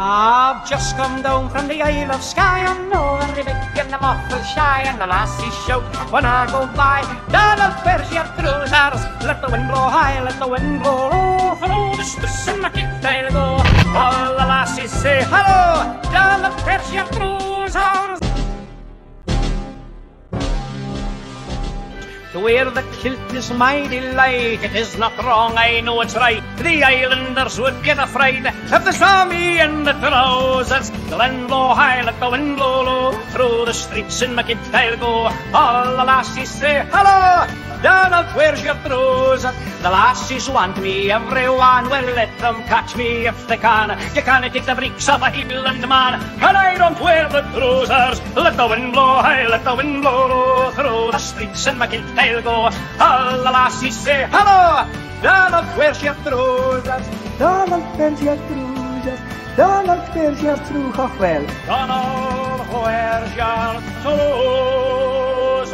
I've just come down from the Isle of Skye. I'm no very big and I'm awful shy. And the lassies shout when I go by. Donald, through your trousers? Let the wind blow high, let the wind blow low. Hello, this this and my kick tail go. All the lassies say hello. Donald, where's your trousers? To wear the kilt is my delight. It is not wrong, I know it's right. The islanders would get afraid if they saw me in the trousers. The wind blow high, let the wind blow low. Through the streets in my I'll go. All the lassies say hello. Donald, where's your trousers? The lassies want me, everyone. Well, let them catch me if they can. You can't take the breeks off a Highland man. And I don't wear the trousers. Let the wind blow high, let the wind blow low. The streets in my kilt I'll go. All the lassies say hello. Donald, your trousers? Donald, your trousers? Donald, your trousers? Well, Donald, your trousers?